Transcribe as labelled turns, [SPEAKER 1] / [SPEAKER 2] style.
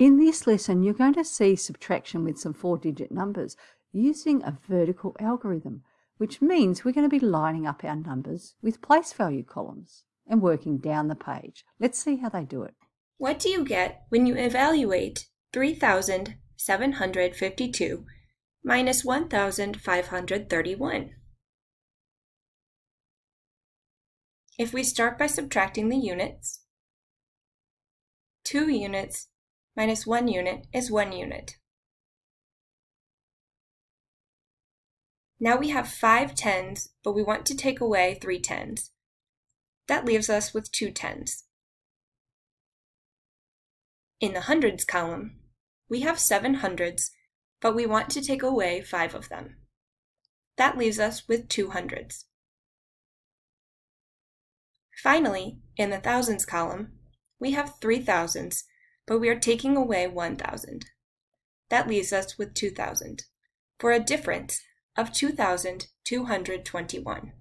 [SPEAKER 1] In this lesson, you're going to see subtraction with some four-digit numbers using a vertical algorithm, which means we're going to be lining up our numbers with place value columns and working down the page. Let's see how they do it.
[SPEAKER 2] What do you get when you evaluate 3,752 minus 1,531? If we start by subtracting the units, 2 units minus 1 unit is 1 unit. Now we have 5 tens, but we want to take away 3 tens. That leaves us with 2 tens. In the hundreds column, we have 7 hundreds, but we want to take away 5 of them. That leaves us with 2 hundreds. Finally, in the thousands column, we have 3 thousands, but we are taking away 1,000. That leaves us with 2,000, for a difference of 2,221.